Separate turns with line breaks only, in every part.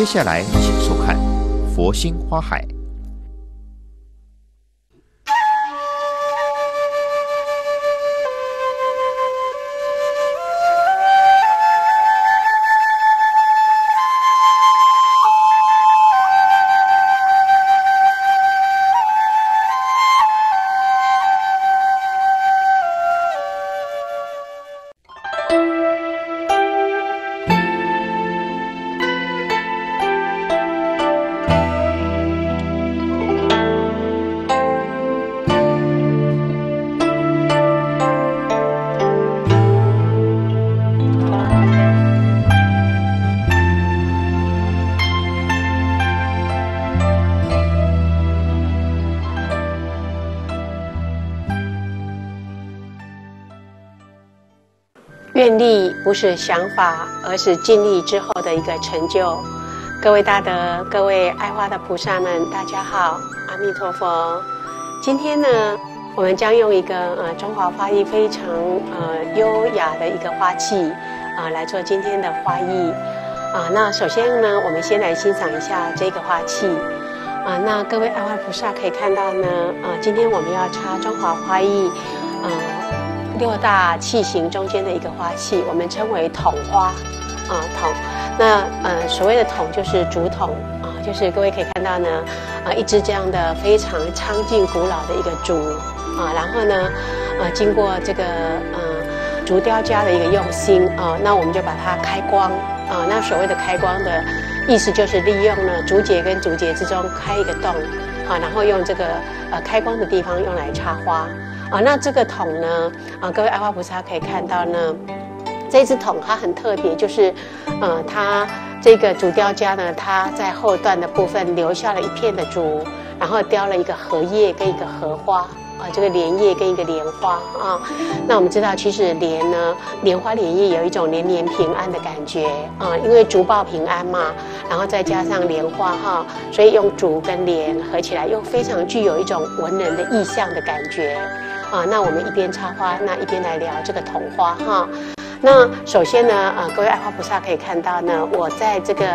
接下来，请收看《佛心花海》。
不是想法，而是尽力之后的一个成就。各位大德，各位爱花的菩萨们，大家好，阿弥陀佛。今天呢，我们将用一个呃中华花艺非常呃优雅的一个花器啊来做今天的花艺啊。那首先呢，我们先来欣赏一下这个花器啊。那各位爱花菩萨可以看到呢，啊，今天我们要插中华花艺啊。六大器型中间的一个花器，我们称为筒花，啊筒。那呃所谓的筒就是竹筒啊，就是各位可以看到呢，啊一支这样的非常苍劲古老的一个竹啊，然后呢，呃经过这个呃竹雕家的一个用心啊，那我们就把它开光啊。那所谓的开光的意思就是利用了竹节跟竹节之中开一个洞啊，然后用这个呃开光的地方用来插花。啊，那这个桶呢？啊，各位爱花菩萨可以看到呢，这只桶它很特别，就是，呃，它这个竹雕家呢，它在后段的部分留下了一片的竹，然后雕了一个荷叶跟一个荷花，啊，这个莲叶跟一个莲花啊。那我们知道，其实莲呢，莲花莲叶有一种年年平安的感觉啊，因为竹报平安嘛，然后再加上莲花哈，所以用竹跟莲合起来，又非常具有一种文人的意象的感觉。啊，那我们一边插花，那一边来聊这个筒花哈。那首先呢，呃，各位爱花菩萨可以看到呢，我在这个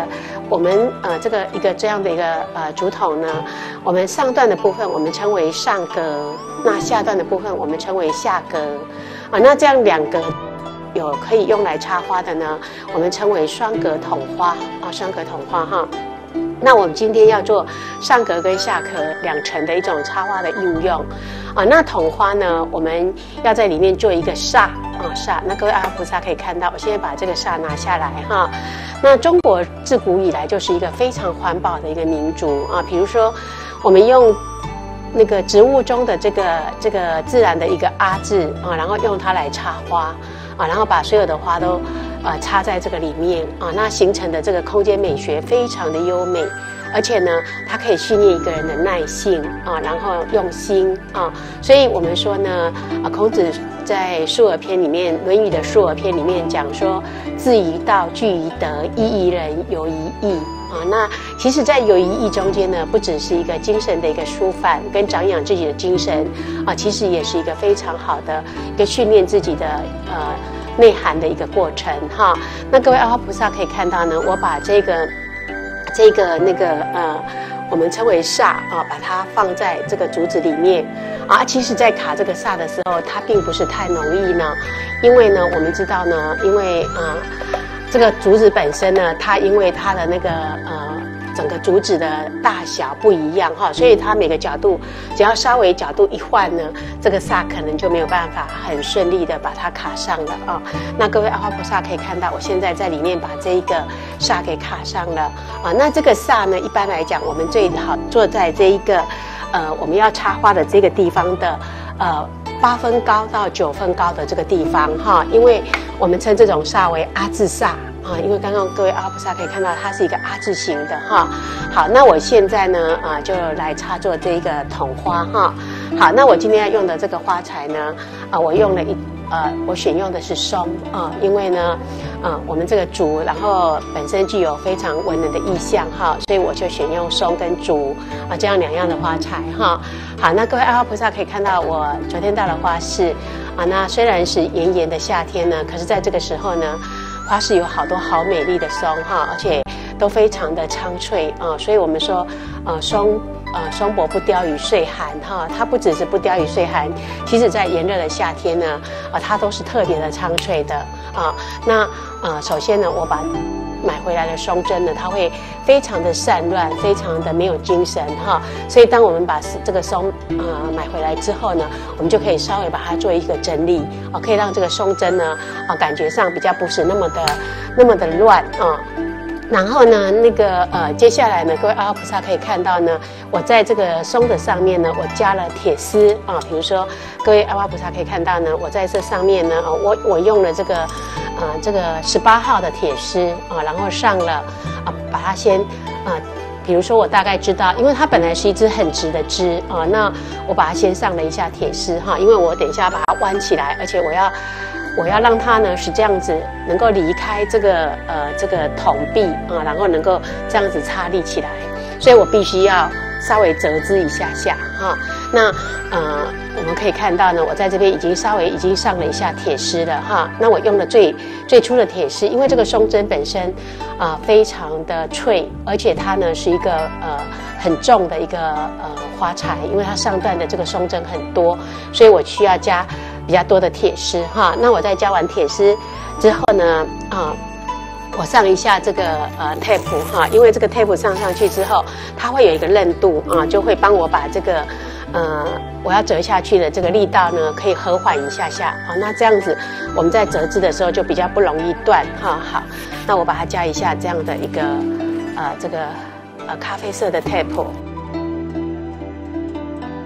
我们呃这个一个这样的一个呃竹筒呢，我们上段的部分我们称为上格，那下段的部分我们称为下格。啊，那这样两格有可以用来插花的呢，我们称为双格筒花啊，双格筒花哈。那我们今天要做上格跟下格两层的一种插花的应用，啊，那筒花呢，我们要在里面做一个煞啊煞。那各位阿弥菩萨可以看到，我现在把这个煞拿下来哈。那中国自古以来就是一个非常环保的一个民族啊，比如说我们用那个植物中的这个这个自然的一个阿字啊，然后用它来插花啊，然后把所有的花都。啊，插在这个里面啊，那形成的这个空间美学非常的优美，而且呢，它可以训练一个人的耐性啊，然后用心啊，所以我们说呢，啊，孔子在《述而篇》里面，《论语》的《述而篇》里面讲说，自于道，据于德，依于人，有于义啊。那其实，在有于义中间呢，不只是一个精神的一个舒缓跟长养自己的精神啊，其实也是一个非常好的一个训练自己的呃。内涵的一个过程哈，那各位阿菩萨可以看到呢，我把这个这个那个呃，我们称为煞啊，把它放在这个竹子里面啊。其实，在卡这个煞的时候，它并不是太容易呢，因为呢，我们知道呢，因为啊，这个竹子本身呢，它因为它的那个呃。整个竹子的大小不一样哈，所以它每个角度只要稍微角度一换呢，这个煞可能就没有办法很顺利的把它卡上了啊。那各位阿花菩萨可以看到，我现在在里面把这一个煞给卡上了啊。那这个煞呢，一般来讲，我们最好坐在这一个呃我们要插花的这个地方的呃八分高到九分高的这个地方哈，因为我们称这种煞为阿字煞。啊，因为刚刚各位阿菩萨可以看到，它是一个阿字形的哈。好，那我现在呢，啊，就来插做这一个筒花哈。好，那我今天要用的这个花材呢，啊，我用了一呃，我选用的是松啊，因为呢，啊，我们这个竹，然后本身具有非常文人的意象哈，所以我就选用松跟竹啊这样两样的花材哈。好，那各位阿菩萨可以看到，我昨天到了花市啊，那虽然是炎炎的夏天呢，可是在这个时候呢。花市有好多好美丽的松哈，而且都非常的苍翠啊，所以我们说，呃，松呃松柏不凋于岁寒哈，它不只是不凋于岁寒，其实在炎热的夏天呢，啊，它都是特别的苍翠的啊。那呃，首先呢，我把买回来的松针呢，它会非常的散乱，非常的没有精神哈。所以当我们把这个松呃买回来之后呢，我们就可以稍微把它做一个整理啊，可以让这个松针呢啊感觉上比较不是那么的那么的乱啊。然后呢，那个呃，接下来呢，各位阿菩萨可以看到呢，我在这个松的上面呢，我加了铁丝啊。比如说，各位阿菩萨可以看到呢，我在这上面呢，我我用了这个，呃，这个十八号的铁丝啊，然后上了啊，把它先啊，比如说我大概知道，因为它本来是一支很直的枝啊，那我把它先上了一下铁丝哈，因为我等一下把它弯起来，而且我要。我要让它呢是这样子，能够离开这个呃这个筒壁啊，然后能够这样子插立起来，所以我必须要稍微折枝一下下哈。那呃我们可以看到呢，我在这边已经稍微已经上了一下铁丝了哈。那我用的最最初的铁丝，因为这个松针本身啊非常的脆，而且它呢是一个呃很重的一个呃花材，因为它上段的这个松针很多，所以我需要加。比较多的铁丝哈，那我在加完铁丝之后呢，啊，我上一下这个呃 tape 哈，因为这个 tape 上上去之后，它会有一个韧度啊，就会帮我把这个呃我要折下去的这个力道呢，可以和缓一下下啊，那这样子我们在折枝的时候就比较不容易断哈。好，那我把它加一下这样的一个呃这个呃咖啡色的 tape。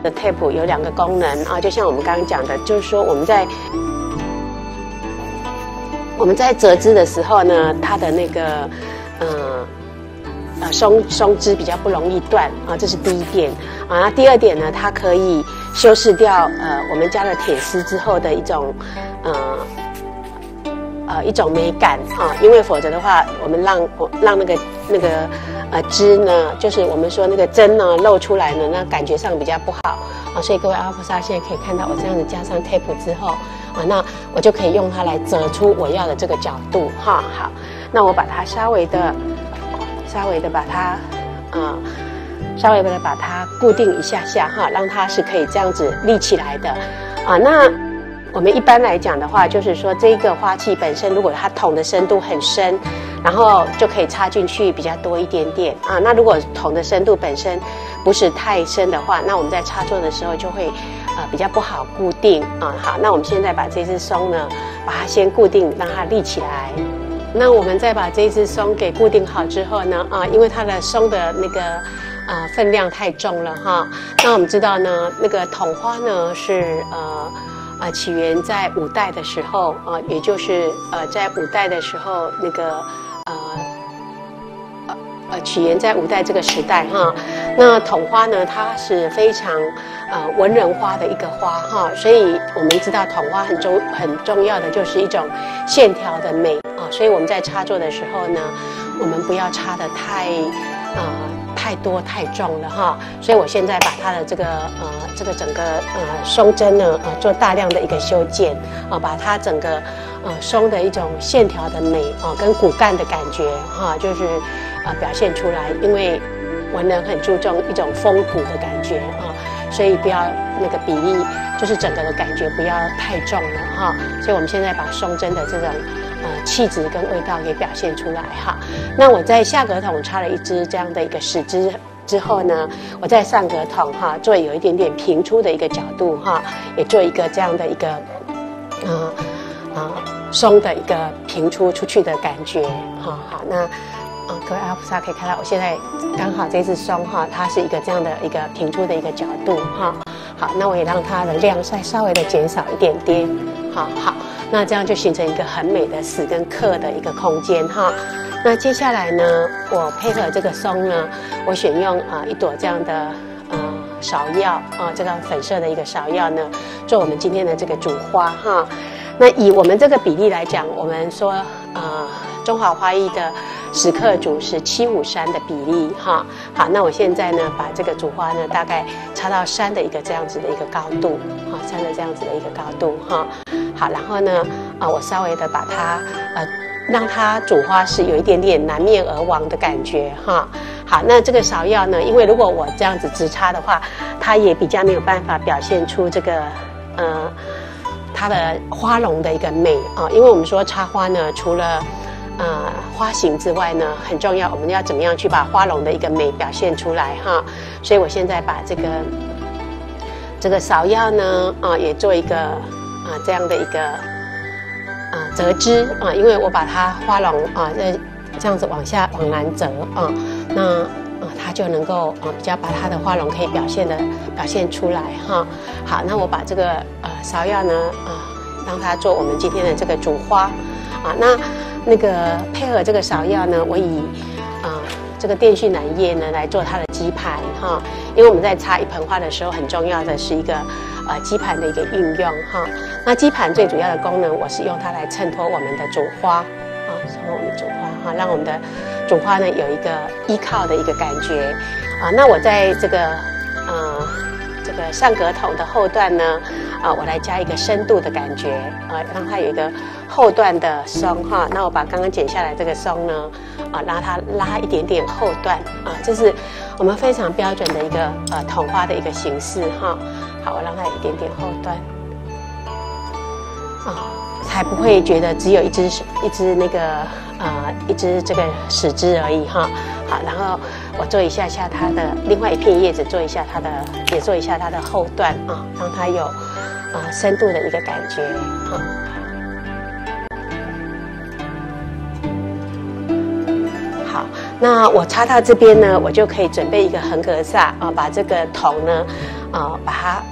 的 tape 有两个功能啊，就像我们刚刚讲的，就是说我们在我们在折枝的时候呢，它的那个呃呃松松枝比较不容易断啊，这是第一点啊。第二点呢，它可以修饰掉呃我们加了铁丝之后的一种呃呃一种美感啊，因为否则的话，我们让我让那个那个。呃，枝呢，就是我们说那个针呢露出来呢，那感觉上比较不好啊，所以各位阿菩萨现在可以看到我这样子加上 tape 之后啊，那我就可以用它来折出我要的这个角度哈。好，那我把它稍微的、稍微的把它啊，稍微的把它固定一下下哈，让它是可以这样子立起来的啊。那我们一般来讲的话，就是说这个花器本身如果它桶的深度很深。然后就可以插进去比较多一点点啊。那如果桶的深度本身不是太深的话，那我们在插座的时候就会呃比较不好固定啊。好，那我们现在把这只松呢，把它先固定，让它立起来。那我们再把这只松给固定好之后呢，啊，因为它的松的那个呃分量太重了哈。那我们知道呢，那个桶花呢是呃。啊，起源在五代的时候啊，也就是呃，在五代的时候，那个呃呃呃，起源在五代这个时代哈。那筒花呢，它是非常呃文人花的一个花哈，所以我们知道筒花很重很重要的就是一种线条的美啊，所以我们在插座的时候呢，我们不要插的太啊。太多太重了哈，所以我现在把它的这个呃这个整个呃松针呢呃做大量的一个修剪啊，把它整个呃松的一种线条的美啊跟骨干的感觉哈，就是呃表现出来。因为文人很注重一种风骨的感觉啊，所以不要那个比例就是整个的感觉不要太重了哈。所以我们现在把松针的这种。呃，气质跟味道给表现出来哈。那我在下格筒插了一支这样的一个石枝之后呢，我在上格筒哈做有一点点平出的一个角度哈，也做一个这样的一个，啊啊松的一个平出出去的感觉哈。好，那啊各位阿菩萨可以看到，我现在刚好这支松哈，它是一个这样的一个平出的一个角度哈。好，那我也让它的量再稍微的减少一点点。好好。那这样就形成一个很美的死跟刻的一个空间哈。那接下来呢，我配合这个松呢，我选用啊一朵这样的呃芍药啊，这个粉色的一个芍药呢，做我们今天的这个主花哈。那以我们这个比例来讲，我们说呃中华花艺的十克组是七五三的比例哈。好，那我现在呢，把这个主花呢，大概插到山的一个这样子的一个高度啊，山的这样子的一个高度哈。好，然后呢，啊，我稍微的把它呃让它主花是有一点点南面而亡的感觉哈。好，那这个芍药呢，因为如果我这样子直插的话，它也比较没有办法表现出这个呃它的花容的一个美啊。因为我们说插花呢，除了呃花型之外呢，很重要，我们要怎么样去把花容的一个美表现出来哈。所以我现在把这个这个芍药呢啊，也做一个啊这样的一个啊折枝啊，因为我把它花笼啊这这样子往下往南折啊。那啊，它就能够啊比较把它的花笼可以表现的表现出来哈。好，那我把这个呃芍药呢啊，让它做我们今天的这个主花啊。那那个配合这个芍药呢，我以啊这个电讯兰叶呢来做它的基盘哈。因为我们在插一盆花的时候，很重要的是一个呃基盘的一个运用哈。那基盘最主要的功能，我是用它来衬托我们的主花啊，衬托我们主花哈，让我们的。主花呢有一个依靠的一个感觉啊，那我在这个呃这个上格筒的后段呢啊，我来加一个深度的感觉啊，让它有一个后段的松哈。那我把刚刚剪下来这个松呢啊，让它拉一点点后段啊，这是我们非常标准的一个呃筒花的一个形式哈。好，我让它一点点后段啊，才不会觉得只有一只一只那个。啊，一只这个死枝而已哈，好，然后我做一下下它的另外一片叶子，做一下它的，也做一下它的后段啊，让它有啊深度的一个感觉哈。好，那我插到这边呢，我就可以准备一个横格栅啊，把这个筒呢啊，把它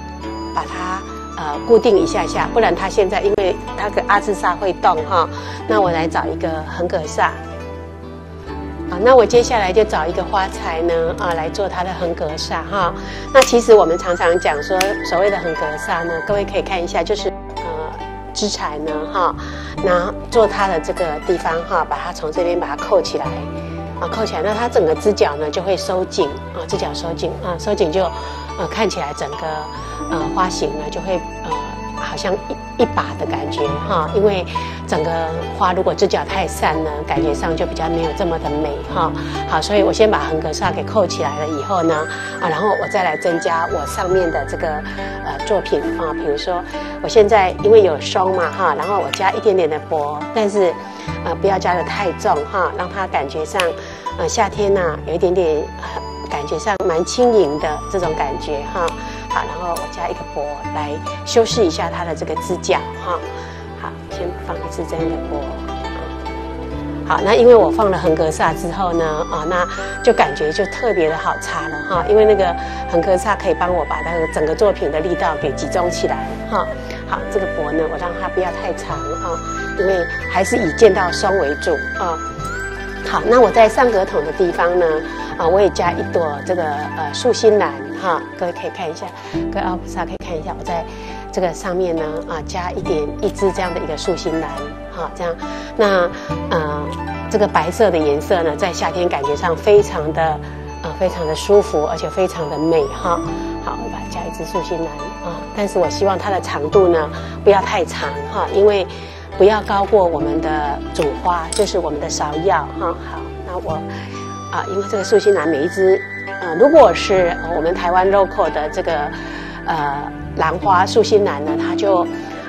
把它。呃，固定一下下，不然它现在因为它个阿兹萨会动哈，那我来找一个横格萨，啊，那我接下来就找一个花材呢啊来做它的横格萨哈。那其实我们常常讲说所谓的横格萨呢，各位可以看一下，就是呃枝材呢哈，那做它的这个地方哈，把它从这边把它扣起来啊，扣起来，那它整个枝角呢就会收紧啊，枝角收紧啊，收紧就呃看起来整个。呃，花型呢就会呃，好像一一把的感觉哈，因为整个花如果枝角太散呢，感觉上就比较没有这么的美哈。好，所以我先把横格煞给扣起来了以后呢，啊，然后我再来增加我上面的这个呃作品啊，比如说我现在因为有松嘛哈，然后我加一点点的薄，但是呃不要加的太重哈，让它感觉上呃夏天呢有一点点感觉上蛮轻盈的这种感觉哈。好，然后我加一个薄来修饰一下它的这个支架哈。好，先放一支这样的薄。好，那因为我放了横格萨之后呢，啊，那就感觉就特别的好擦了哈。因为那个横格萨可以帮我把那个整个作品的力道给集中起来哈。好，这个薄呢，我让它不要太长啊，因为还是以见到松为主啊。好，那我在上格筒的地方呢，啊，我也加一朵这个呃素心兰哈，各位可以看一下，各位阿菩萨可以看一下，我在这个上面呢啊加一点一支这样的一个素心兰哈，这样，那呃这个白色的颜色呢，在夏天感觉上非常的呃非常的舒服，而且非常的美哈。好，我把它加一支素心兰啊，但是我希望它的长度呢不要太长哈，因为。不要高过我们的主花，就是我们的芍药哈。好，那我啊，因为这个素心兰每一支，呃，如果是我们台湾 local 的这个呃兰花素心兰呢，它就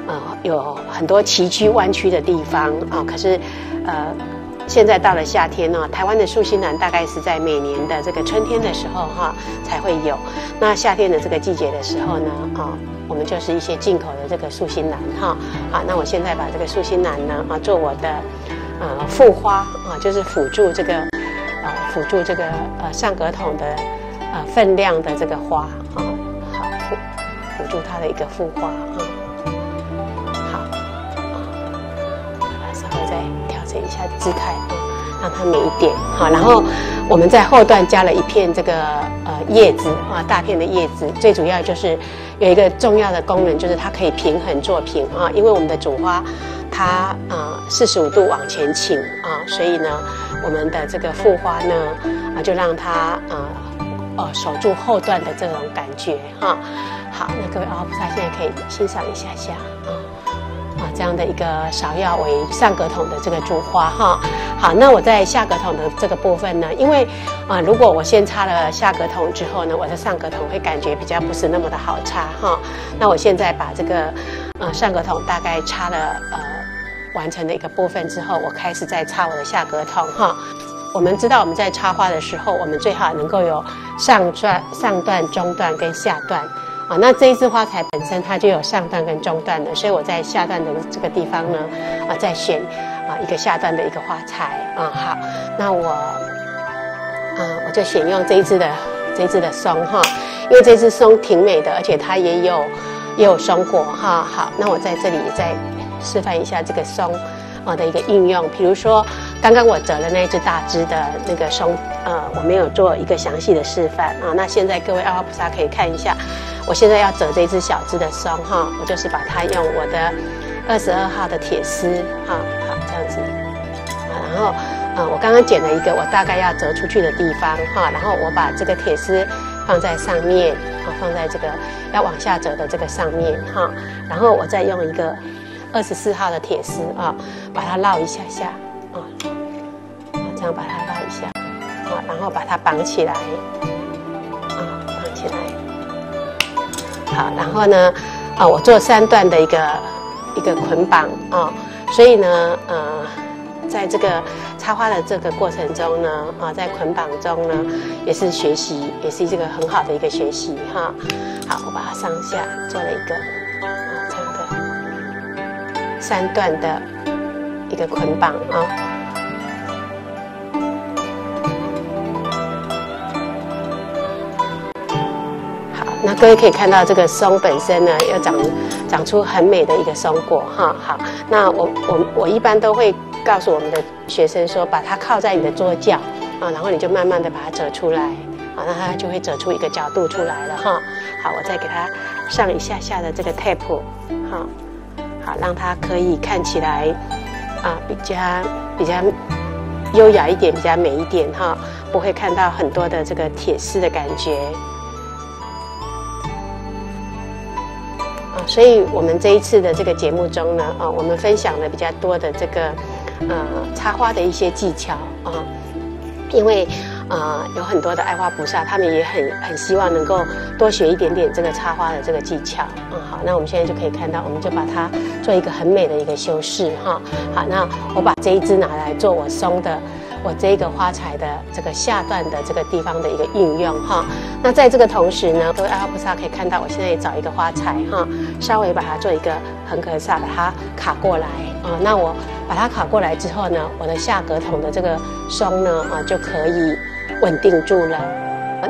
呃有很多崎岖弯曲的地方啊。可是呃，现在到了夏天呢，台湾的素心兰大概是在每年的这个春天的时候哈才会有。那夏天的这个季节的时候呢，啊。我们就是一些进口的这个素心兰哈，好，那我现在把这个素心兰呢啊做我的呃副花啊，就是辅助这个呃辅助这个呃上格筒的呃分量的这个花啊，好辅辅助它的一个副花啊，好啊，稍微再调整一下姿态啊，让它美一点好，然后我们在后段加了一片这个呃叶子啊，大片的叶子，最主要就是。有一个重要的功能，就是它可以平衡作品啊，因为我们的主花它啊四十五度往前倾啊，所以呢，我们的这个副花呢啊就让它啊呃守住后段的这种感觉哈。好，那各位阿菩萨现在可以欣赏一下下啊。啊这样的一个芍药为上格筒的这个主花哈。好，那我在下格筒的这个部分呢，因为啊如果我先插了下格筒之后呢，我的上格筒会感觉比较不是那么的好插哈。那我现在把这个呃上格筒大概插了呃完成的一个部分之后，我开始在插我的下格筒哈。我们知道我们在插花的时候，我们最好能够有上段、上段、中段跟下段啊。那这一支花材本身它就有上段跟中段的，所以我在下段的这个地方呢啊，再选啊一个下段的一个花材啊。好，那我啊我就选用这一支的这一支的松哈，因为这支松挺美的，而且它也有也有松果哈。好，那我在这里再示范一下这个松啊的一个应用，比如说。刚刚我折了那只大只的那个松，呃，我没有做一个详细的示范啊。那现在各位阿花菩萨可以看一下，我现在要折这只小只的松哈，我就是把它用我的二十二号的铁丝哈，好这样子，啊，然后，呃，我刚刚剪了一个我大概要折出去的地方哈，然后我把这个铁丝放在上面啊，放在这个要往下折的这个上面哈，然后我再用一个二十四号的铁丝啊，把它绕一下下。啊，这样把它绕一下，啊，然后把它绑起来，啊，绑起来。好，然后呢，啊，我做三段的一个一个捆绑啊，所以呢，呃，在这个插花的这个过程中呢，啊，在捆绑中呢，也是学习，也是这个很好的一个学习哈。好，我把它上下做了一个三段的。一个捆绑啊，好，那各位可以看到这个松本身呢，又长长出很美的一个松果哈。好，那我我我一般都会告诉我们的学生说，把它靠在你的桌角啊，然后你就慢慢的把它折出来，啊，那它就会折出一个角度出来了哈。好，我再给它上一下下的这个 tape，好，让它可以看起来。啊，比较比较优雅一点，比较美一点哈，不会看到很多的这个铁丝的感觉。啊，所以我们这一次的这个节目中呢，啊，我们分享了比较多的这个呃插花的一些技巧啊，因为。啊，有很多的爱花菩萨，他们也很很希望能够多学一点点这个插花的这个技巧。嗯，好，那我们现在就可以看到，我们就把它做一个很美的一个修饰哈。好，那我把这一支拿来做我松的。我这个花材的这个下段的这个地方的一个运用哈，那在这个同时呢，各位阿拉菩萨可以看到，我现在也找一个花材哈，稍微把它做一个横格煞，把它卡过来啊。那我把它卡过来之后呢，我的下格筒的这个松呢啊就可以稳定住了。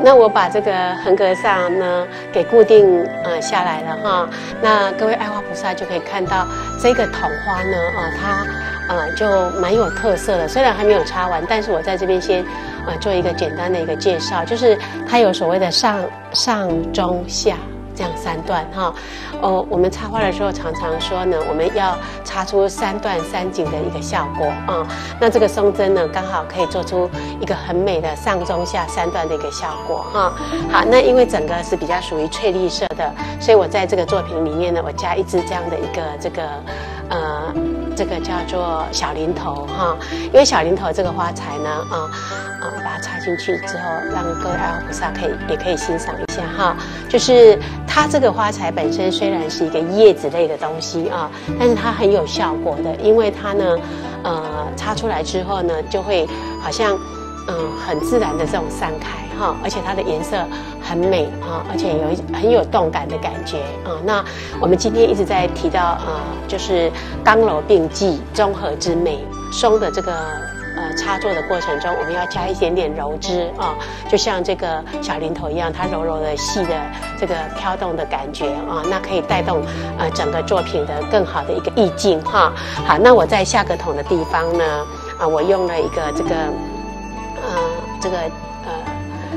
那我把这个横格上呢给固定呃下来了哈。那各位爱花菩萨就可以看到这个筒花呢啊它。呃，就蛮有特色的。虽然还没有插完，但是我在这边先，呃，做一个简单的一个介绍，就是它有所谓的上上中下。这样三段哈，哦，我们插花的时候常常说呢，我们要插出三段三景的一个效果啊。那这个松针呢，刚好可以做出一个很美的上中下三段的一个效果哈。好，那因为整个是比较属于翠绿色的，所以我在这个作品里面呢，我加一支这样的一个这个呃，这个叫做小灵头哈。因为小灵头这个花材呢，啊啊，把它插进去之后，让各位阿菩萨可以也可以欣赏一下哈，就是。它这个花材本身虽然是一个叶子类的东西啊，但是它很有效果的，因为它呢，呃，插出来之后呢，就会好像嗯很自然的这种散开哈，而且它的颜色很美啊，而且有一很有动感的感觉啊。那我们今天一直在提到呃，就是刚柔并济、综合之美，松的这个。呃，插座的过程中，我们要加一点点柔枝啊，就像这个小林头一样，它柔柔的、细的这个飘动的感觉啊，那可以带动呃整个作品的更好的一个意境哈。好，那我在下个筒的地方呢，啊，我用了一个这个这个呃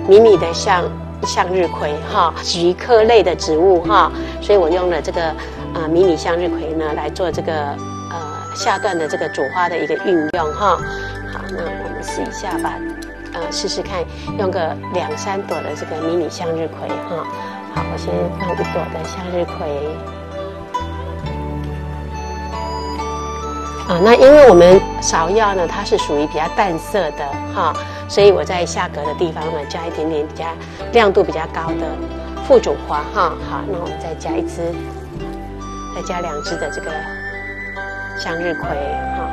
迷你的向向日葵哈，菊科类的植物哈，所以我用了这个呃迷你向日葵呢来做这个呃下段的这个主花的一个运用哈。好，那我们试一下吧，呃，试试看，用个两三朵的这个迷你向日葵哈。好，我先放一朵的向日葵。啊，那因为我们芍药呢，它是属于比较淡色的哈，所以我在下格的地方呢，加一点点比较亮度比较高的附主花哈。好，那我们再加一支，再加两支的这个向日葵哈。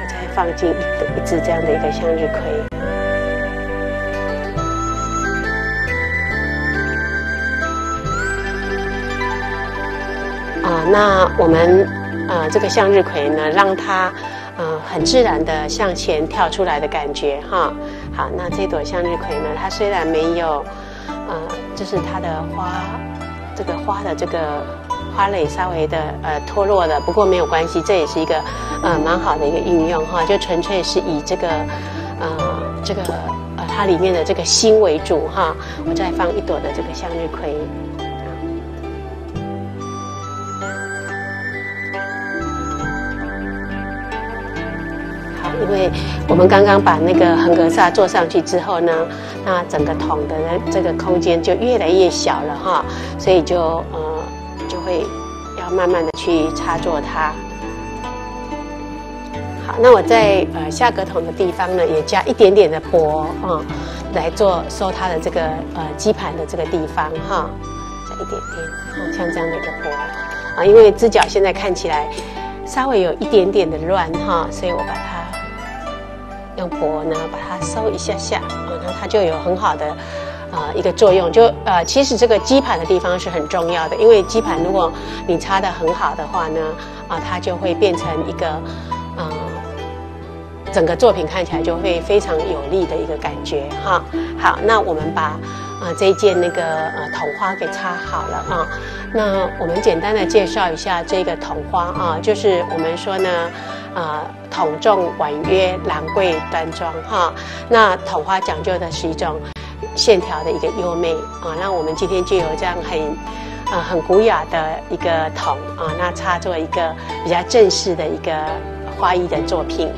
我再放进一一支这样的一个向日葵。啊，那我们。呃，这个向日葵呢，让它呃很自然的向前跳出来的感觉哈。好，那这朵向日葵呢，它虽然没有呃，就是它的花这个花的这个花蕾稍微的呃脱落了，不过没有关系，这也是一个呃蛮好的一个运用哈，就纯粹是以这个呃这个呃它里面的这个心为主哈。我再放一朵的这个向日葵。因为我们刚刚把那个横格栅做上去之后呢，那整个桶的这个空间就越来越小了哈，所以就呃就会要慢慢的去插座它。好，那我在呃下格桶的地方呢，也加一点点的薄啊，来做收它的这个呃基盘的这个地方哈，加一点点，像这样的一个薄啊，因为支脚现在看起来稍微有一点点的乱哈，所以我把它。用薄呢，把它收一下下啊，那它就有很好的啊一个作用。就呃，其实这个基盘的地方是很重要的，因为基盘如果你插的很好的话呢，啊，它就会变成一个嗯，整个作品看起来就会非常有力的一个感觉哈。好，那我们把啊这一件那个呃桐花给插好了啊。那我们简单的介绍一下这个桐花啊，就是我们说呢。啊，筒重婉约，兰桂端庄哈。那筒花讲究的是一种线条的一个优美啊。那我们今天就有这样很啊很古雅的一个筒啊，那插作一个比较正式的一个花艺的作品。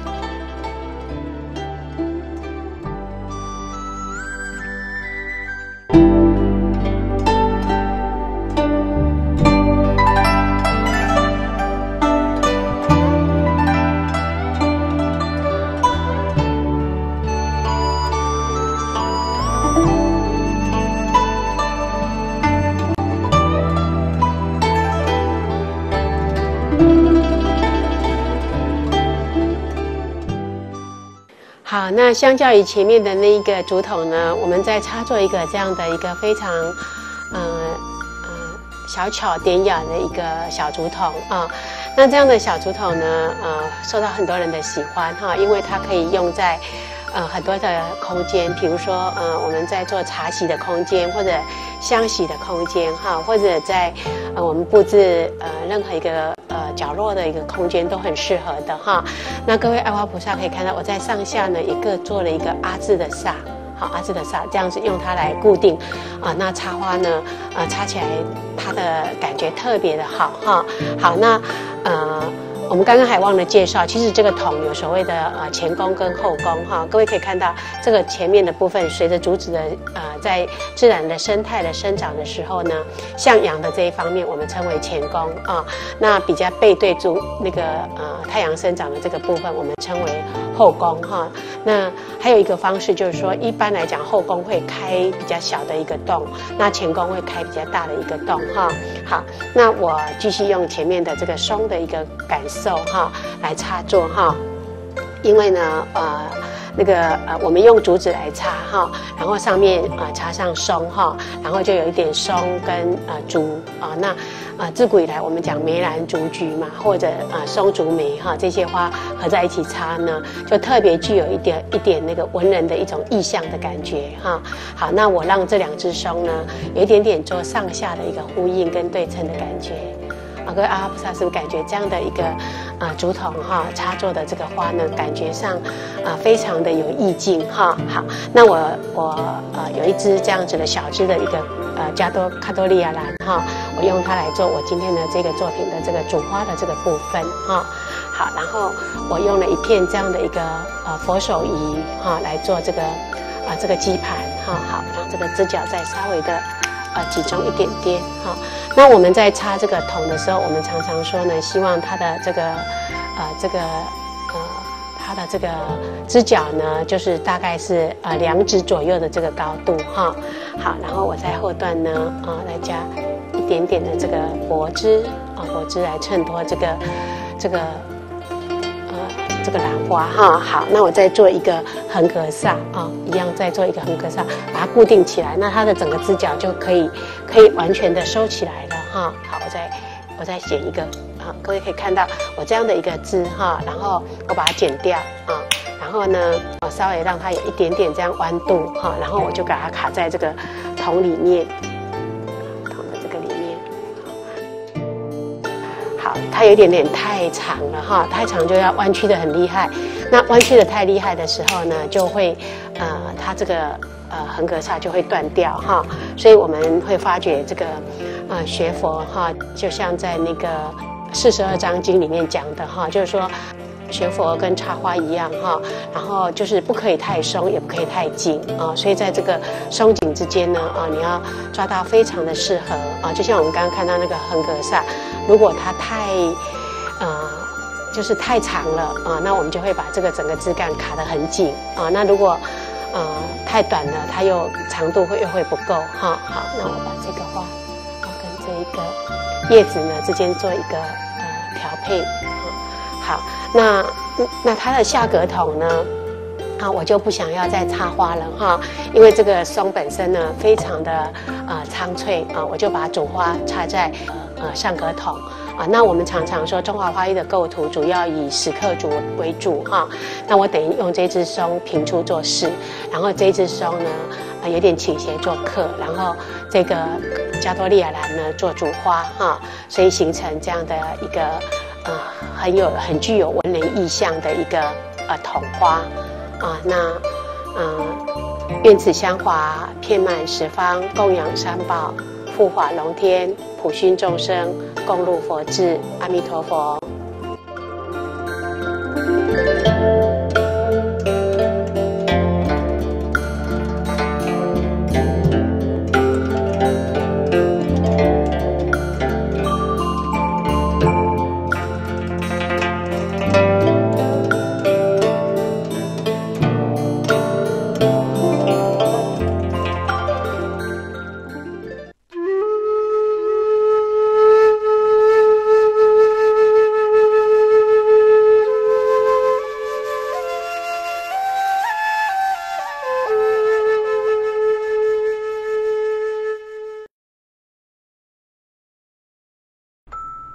那相较于前面的那一个竹筒呢，我们再插做一个这样的一个非常，嗯嗯小巧典雅的一个小竹筒啊。那这样的小竹筒呢，呃，受到很多人的喜欢哈，因为它可以用在。呃，很多的空间，比如说，呃，我们在做茶席的空间，或者香洗的空间，哈，或者在呃我们布置呃任何一个角落的一个空间都很适合的哈。那各位爱花菩萨可以看到，我在上下呢一个做了一个阿字的煞，好，阿字的煞，这样子用它来固定啊。那插花呢，呃，插起来它的感觉特别的好哈。好，那呃。我们刚刚还忘了介绍，其实这个桶有所谓的呃前宫跟后宫哈，各位可以看到这个前面的部分，随着竹子的呃在自然的生态的生长的时候呢，向阳的这一方面我们称为前宫啊，那比较背对竹那个呃太阳生长的这个部分，我们称为后宫哈。那还有一个方式就是说，一般来讲后宫会开比较小的一个洞，那前宫会开比较大的一个洞哈。好，那我继续用前面的这个松的一个感。手哈来插座哈，因为呢呃那个呃我们用竹子来插哈，然后上面啊插上松哈，然后就有一点松跟呃竹啊那啊自古以来我们讲梅兰竹菊嘛，或者啊松竹梅哈这些花合在一起插呢，就特别具有一点一点那个文人的一种意象的感觉哈。好，那我让这两只松呢有一点点做上下的一个呼应跟对称的感觉。啊，各位阿菩萨是不是感觉这样的一个啊竹筒哈插座的这个花呢，感觉上啊非常的有意境哈。好，那我我呃有一支这样子的小支的一个呃加多卡多利亚兰哈，我用它来做我今天的这个作品的这个主花的这个部分哈。好，然后我用了一片这样的一个呃佛手仪哈来做这个啊这个基盘哈。好，让这个支脚再稍微的。呃集中一点点哈。那我们在插这个筒的时候，我们常常说呢，希望它的这个呃这个呃它的这个支脚呢，就是大概是呃两指左右的这个高度哈。好，然后我在后段呢啊来加一点点的这个薄枝啊薄枝来衬托这个这个。这个兰花哈好，那我再做一个横格煞啊，一样再做一个横格煞，把它固定起来，那它的整个枝角就可以可以完全的收起来了哈。好，我再我再剪一个啊，各位可以看到我这样的一个枝哈，然后我把它剪掉啊，然后呢，我稍微让它有一点点这样弯度哈，然后我就把它卡在这个桶里面。它有点点太长了哈，太长就要弯曲的很厉害。那弯曲的太厉害的时候呢，就会呃，它这个呃横格煞就会断掉哈。所以我们会发觉这个呃学佛哈，就像在那个四十二章经里面讲的哈，就是说学佛跟插花一样哈，然后就是不可以太松，也不可以太紧啊。所以在这个松紧之间呢啊，你要抓到非常的适合啊，就像我们刚刚看到那个横格煞。如果它太，呃，就是太长了啊，那我们就会把这个整个枝干卡得很紧啊。那如果，呃，太短了，它又长度会又会不够哈。好，那我把这个花，啊，跟这一个叶子呢之间做一个呃调配。好，那那它的下格筒呢，啊，我就不想要再插花了哈，因为这个松本身呢非常的呃苍翠啊，我就把主花插在。呃上格筒啊，那我们常常说中华花艺的构图主要以石刻竹为主哈。那我等于用这只松平出做事，然后这只松呢，啊有点倾斜做客，然后这个加多利亚兰呢做主花哈，所以形成这样的一个呃很有很具有文人意象的一个呃筒花啊。那嗯，愿此香华遍满十方，供养三宝。护法龙天，普熏众生，共入佛智。阿弥陀佛。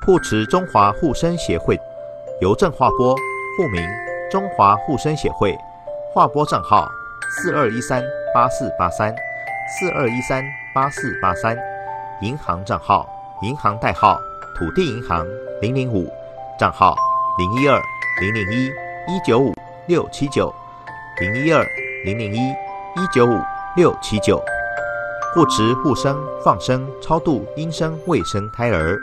护持中华护生协会，邮政划拨，户名中华护生协会，划拨账号四二一三八四八三四二一三八四八三，银行账号银行代号土地银行零零五，账号零一二零零一一九五六七九零一二零零一一九五六七九，护持护生放生超度阴生未生胎儿。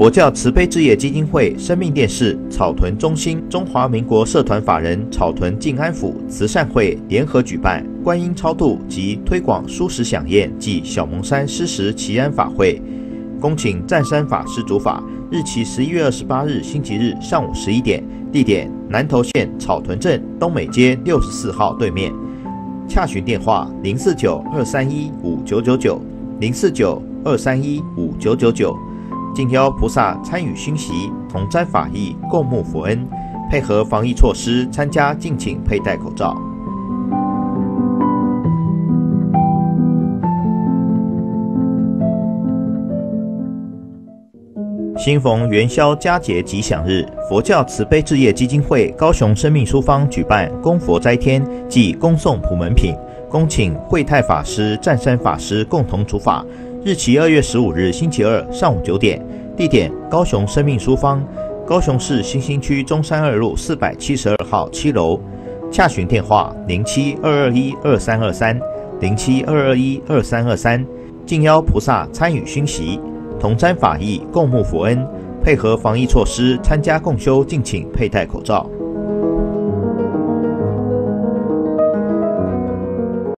佛教慈悲置业基金会生命电视草屯中心中华民国社团法人草屯静安府慈善会联合举办观音超度及推广殊食响宴暨小蒙山施食祈安法会，恭请湛山法师主法，日期十一月二十八日星期日上午十一点，地点南投县草屯镇东美街六十四号对面，洽询电话零四九二三一五九九九零四九二三一五九九九。敬邀菩萨参与熏习，同斋法益，共沐佛恩。配合防疫措施参加，敬请佩戴口罩。新逢元宵佳节吉祥日，佛教慈悲置业基金会高雄生命书坊举办供佛斋天暨供送普门品，恭请慧泰法师、湛山法师共同主法。日期二月十五日星期二上午九点，地点高雄生命书坊，高雄市新兴区中山二路四百七十二号七楼。洽询电话零七二二一二三二三零七二二一二三二三。敬邀菩萨参与熏习，同沾法益，共沐佛恩。配合防疫措施参加共修，敬请佩戴口罩。